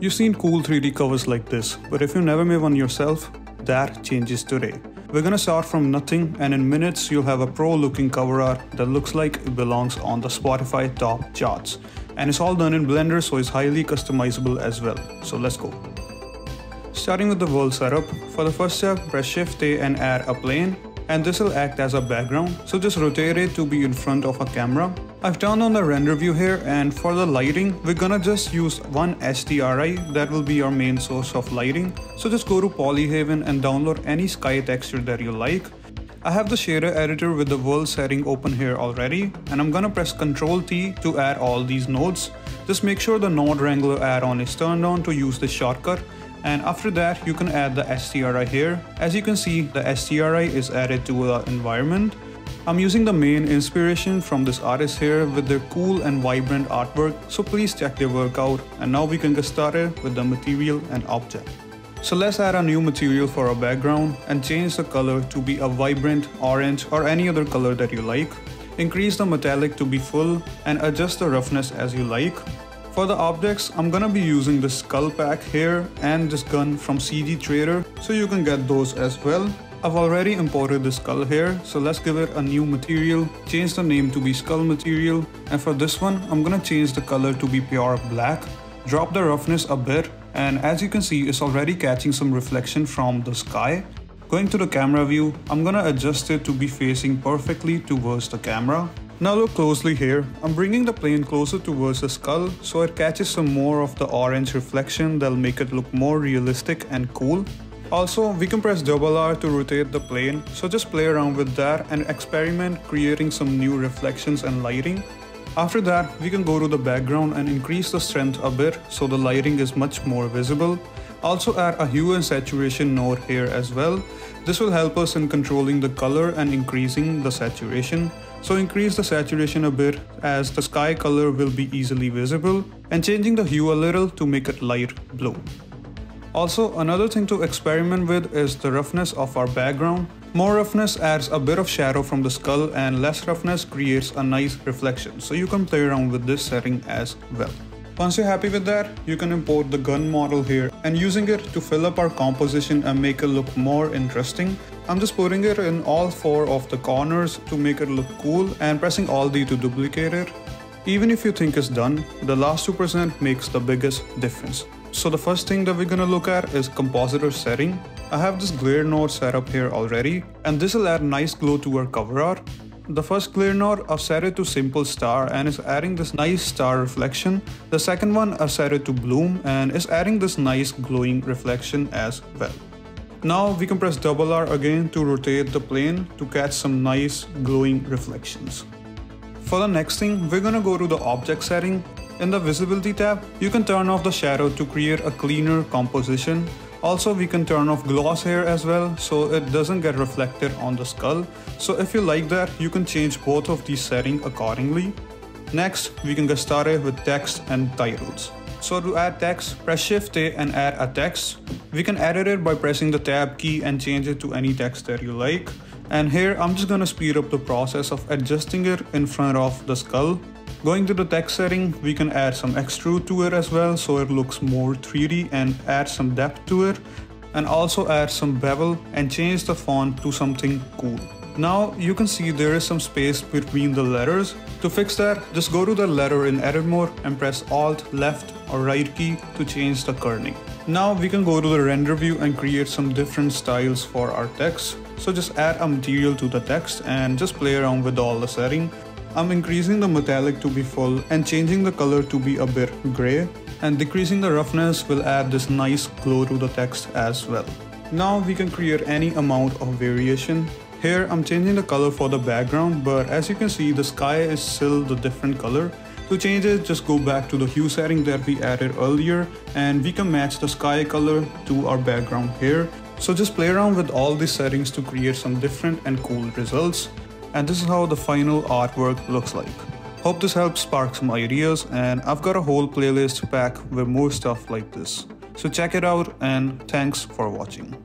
You've seen cool 3D covers like this, but if you never made one yourself, that changes today. We're gonna start from nothing and in minutes you'll have a pro looking cover art that looks like it belongs on the Spotify top charts. And it's all done in Blender so it's highly customizable as well. So let's go. Starting with the world setup, for the first step press shift A and add a plane and this will act as a background so just rotate it to be in front of a camera. I've turned on the render view here and for the lighting we're gonna just use one HDRI that will be our main source of lighting. So just go to Polyhaven and download any sky texture that you like. I have the shader editor with the world setting open here already and I'm gonna press Ctrl T to add all these nodes. Just make sure the node wrangler add-on is turned on to use the shortcut and after that you can add the HDRI here. As you can see the HDRI is added to the environment. I'm using the main inspiration from this artist here with their cool and vibrant artwork so please check their work out and now we can get started with the material and object. So let's add a new material for our background and change the color to be a vibrant orange or any other color that you like. Increase the metallic to be full and adjust the roughness as you like. For the objects, I'm gonna be using this skull pack here and this gun from CG Trader, so you can get those as well. I've already imported the skull here, so let's give it a new material, change the name to be skull material, and for this one, I'm gonna change the color to be pure black, drop the roughness a bit, and as you can see, it's already catching some reflection from the sky. Going to the camera view, I'm gonna adjust it to be facing perfectly towards the camera. Now look closely here, I'm bringing the plane closer towards the skull so it catches some more of the orange reflection that'll make it look more realistic and cool. Also, we can press double R to rotate the plane, so just play around with that and experiment creating some new reflections and lighting. After that, we can go to the background and increase the strength a bit so the lighting is much more visible. Also add a hue and saturation node here as well. This will help us in controlling the color and increasing the saturation. So increase the saturation a bit as the sky color will be easily visible and changing the hue a little to make it light blue. Also another thing to experiment with is the roughness of our background. More roughness adds a bit of shadow from the skull and less roughness creates a nice reflection so you can play around with this setting as well. Once you're happy with that, you can import the gun model here and using it to fill up our composition and make it look more interesting. I'm just putting it in all four of the corners to make it look cool and pressing Alt D to duplicate it. Even if you think it's done, the last 2% makes the biggest difference. So the first thing that we're gonna look at is compositor setting. I have this glare node set up here already and this will add nice glow to our cover art. The first glare node I've set it to simple star and is adding this nice star reflection. The second one I've set it to bloom and is adding this nice glowing reflection as well. Now we can press double R again to rotate the plane to catch some nice glowing reflections. For the next thing, we're gonna go to the object setting. In the visibility tab, you can turn off the shadow to create a cleaner composition also we can turn off gloss here as well so it doesn't get reflected on the skull. So if you like that, you can change both of these settings accordingly. Next, we can get started with text and titles. So to add text, press Shift A and add a text. We can edit it by pressing the tab key and change it to any text that you like. And here I'm just gonna speed up the process of adjusting it in front of the skull. Going to the text setting, we can add some extrude to it as well so it looks more 3D and add some depth to it and also add some bevel and change the font to something cool. Now you can see there is some space between the letters. To fix that, just go to the letter in edit mode and press alt, left or right key to change the kerning. Now we can go to the render view and create some different styles for our text. So just add a material to the text and just play around with all the setting. I'm increasing the metallic to be full and changing the color to be a bit gray and decreasing the roughness will add this nice glow to the text as well. Now we can create any amount of variation. Here I'm changing the color for the background but as you can see the sky is still the different color. To change it just go back to the hue setting that we added earlier and we can match the sky color to our background here. So just play around with all these settings to create some different and cool results and this is how the final artwork looks like. Hope this helps spark some ideas and I've got a whole playlist pack with more stuff like this. So check it out and thanks for watching.